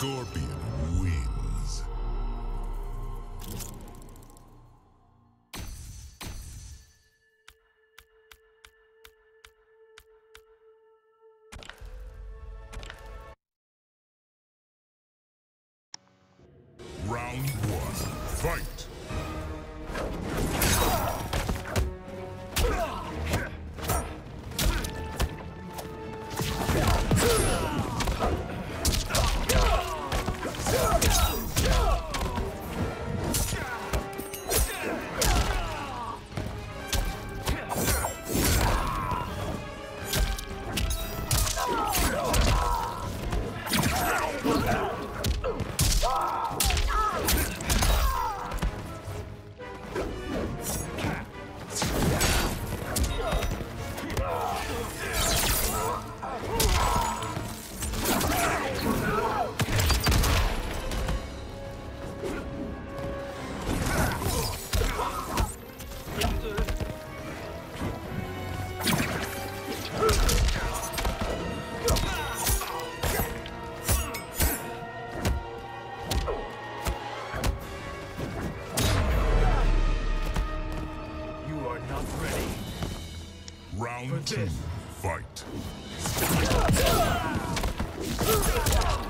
Scorpion Round two, fight.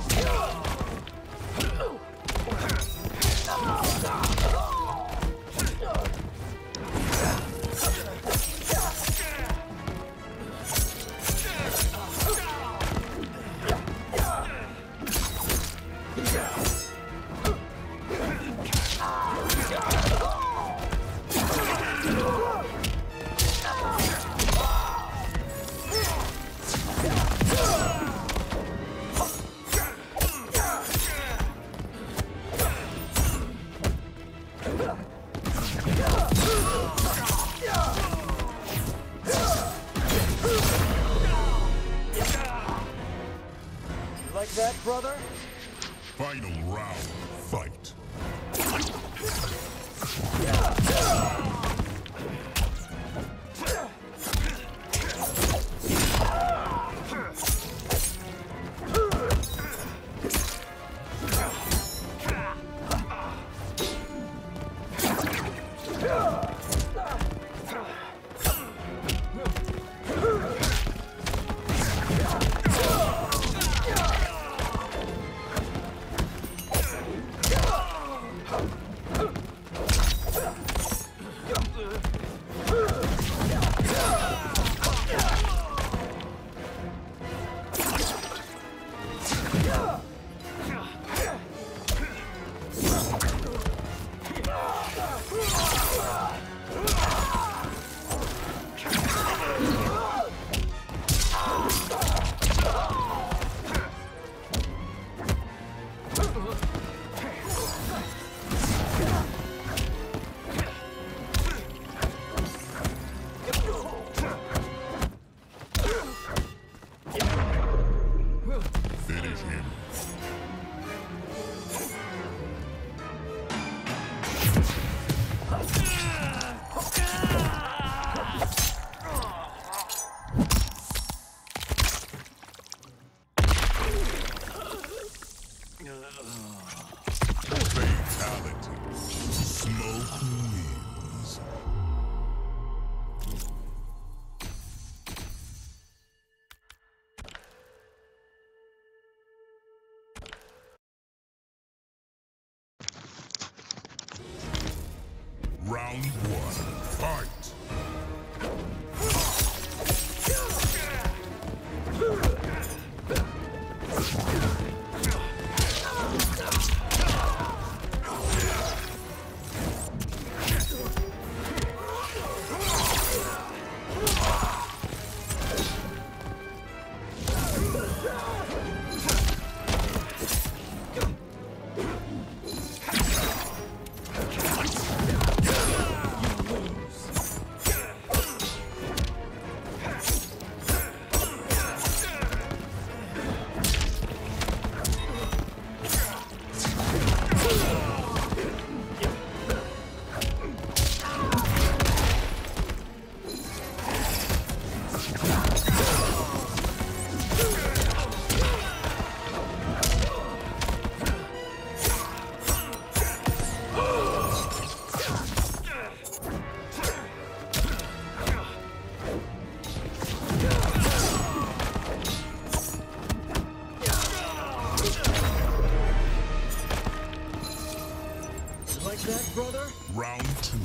Round two,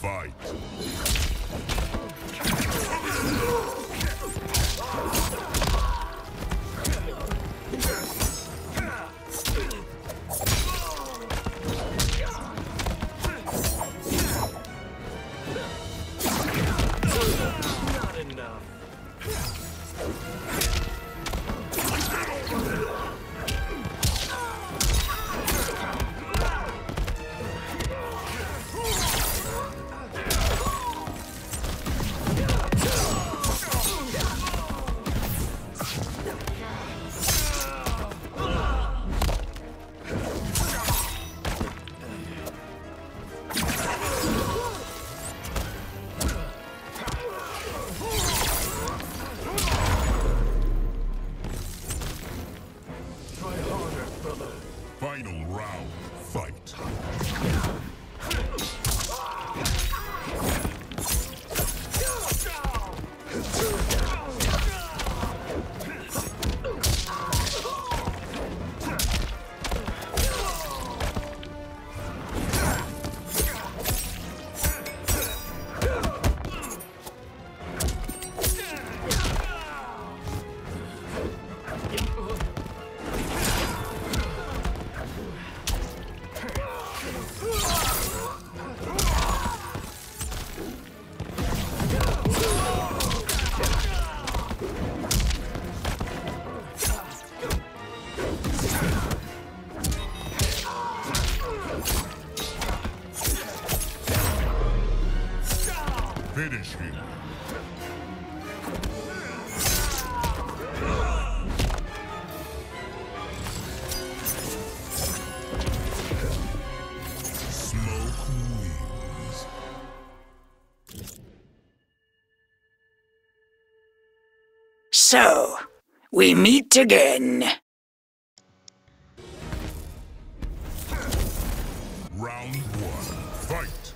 fight. So, we meet again. Round one, fight!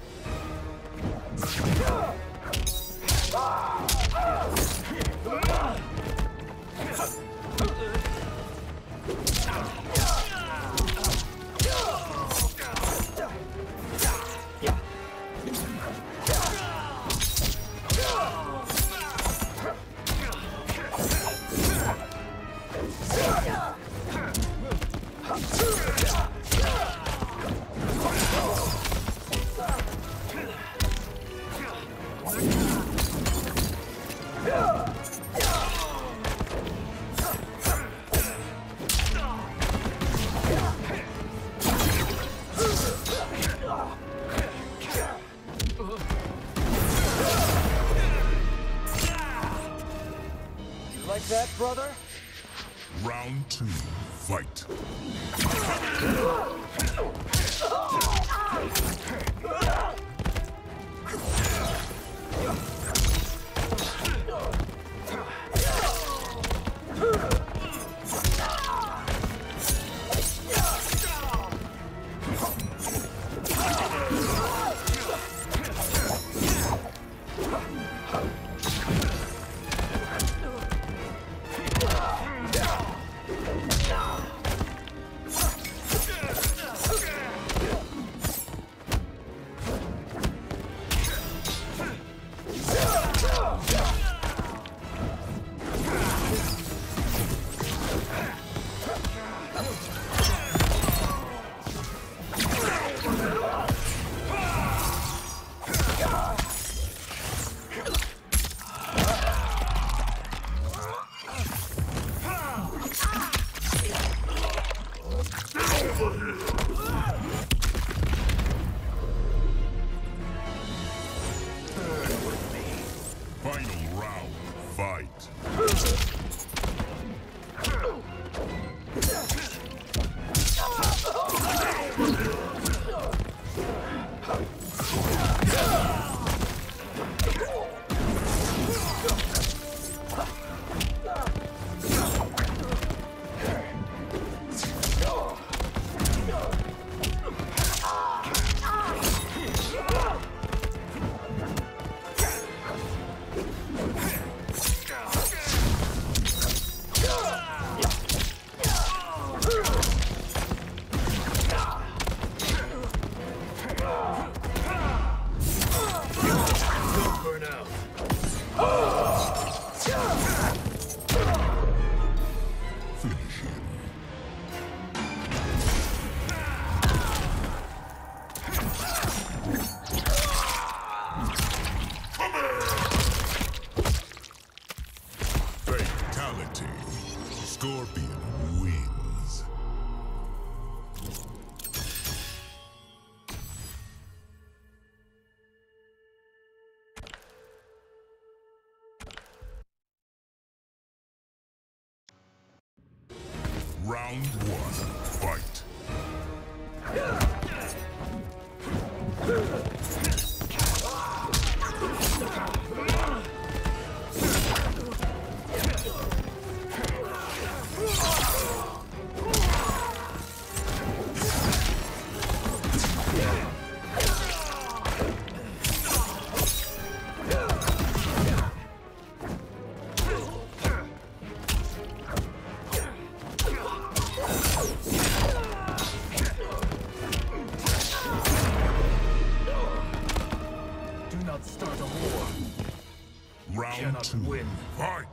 Fight.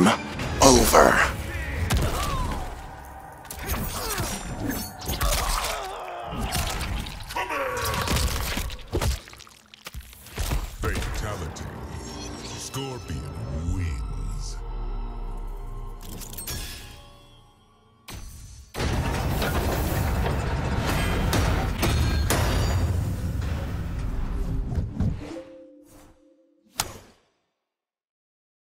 Game over.